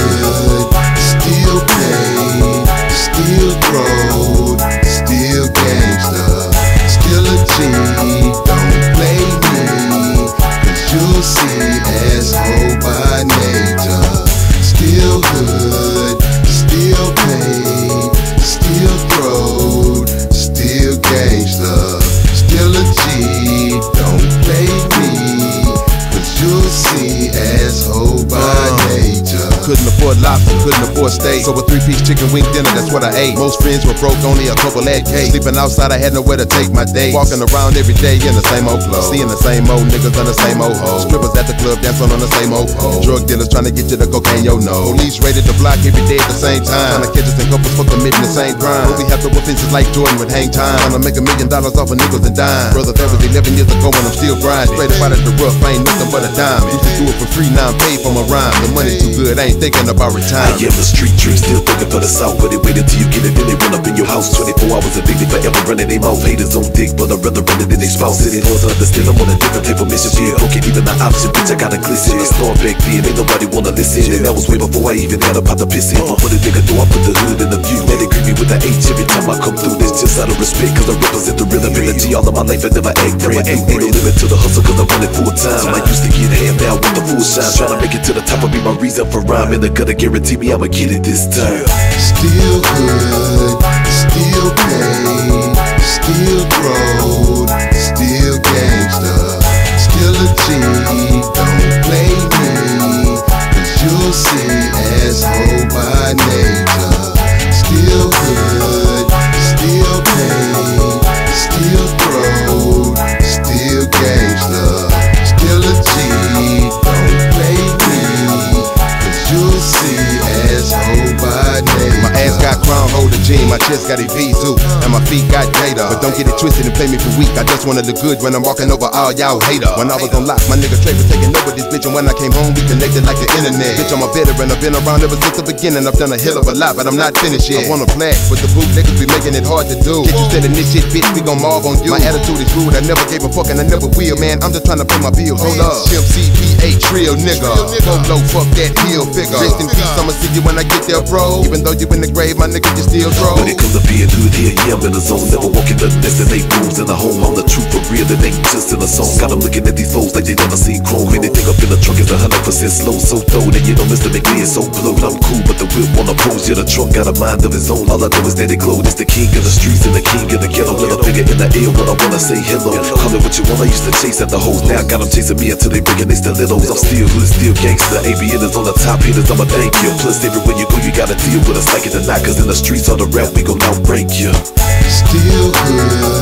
hood, still paid, still throwed, Afford lobster, couldn't afford steak. So a three-piece chicken wing dinner, that's what I ate. Most friends were broke, only a couple had cake. Sleeping outside, I had nowhere to take my day. Walking around every day in the same old clothes. Seeing the same old niggas on the same old hoes. Strippers at the club dancing on the same old. Drug dealers trying to get you the cocaine, yo no. Police raided the block every day at the same time. Trying to catch us in couples for committing the same crime. But we have to offenses like Jordan with hang time. Trying to make a million dollars off of niggas and dimes. Brother, that was 11 years ago when I'm still grinding. Straight up out of the rough, I ain't nothing but a diamond. Used to do it for free, now I'm paid for my rhyme. The money too good, I ain't thinking about I retirement. am a street dream, still thinking for the south, but they wait until you get it, then they run up in your house. 24 hours a day, they forever running their mouth. Haters on dick, but I'd rather run it than they spouse. It ain't hard to understand, I'm on a different type of mission. Yeah, it, even the option, bitch, I got a glisten. I start back then, ain't nobody wanna listen. And that was way before I even had a pot to piss in. But uh. what a nigga do, I put the hood in the view. Man, they greet me with the H every time I come through. This just out of respect, cause I represent the real ability. All of my life, I never act brand new. Ain't no limit to the hustle, cause I run it full time. I used to get hand down with the full. Trying to make it to the top, will be my reason for rhyming. The gutter guarantee me I'ma get it this time. Still hood, gene, my chest got a V-zoo, and my feet got data. But don't get it twisted and play me for weak. I just wanted the good when I'm walking over all y'all hater. When I was on lock, my nigga Trey was taking over this bitch, and when I came home, we connected like the internet. Bitch, I'm a veteran, I've been around ever since the beginning. I've done a hell of a lot, but I'm not finished yet. I wanna flash, but the boot niggas be making it hard to do. Get you selling this shit, bitch, we gon' mob on you. My attitude is rude, I never gave a fuck and I never will, man. I'm just trying to pay my bills. Hold up, Pimp CPA trill nigga. Polo, fuck that heel figure. Rest in peace, I'ma see you when I get there, bro. Even though you in the grave, my nigga, you still drove. When it comes to being hood here, yeah, I'm in the zone. Never walking the destinate rooms in the home. I'm the truth for real, it ain't just in a song. Got 'em looking at these foes like they never seen chrome. Anything up in the truck is a hundred percent slow. So throw that you know, Mr. McLean so blowed. I'm cool, but the whip wanna pose. Yeah, the trunk got a mind of his own. All I know is that it glowed. It's the king of the streets and the king of the ghetto. Little figure in the air when I wanna say hello. Call it what you want, I used to chase at the hoes. Now I got 'em chasing me until they breaking they stilettos. I'm still hood, still gangster. ABN is on the top hitters, I'ma thank you. Plus, everywhere you go, you gotta deal with us like it or not. Cause in the streets the rap, we gon' outbreak you. Still hood,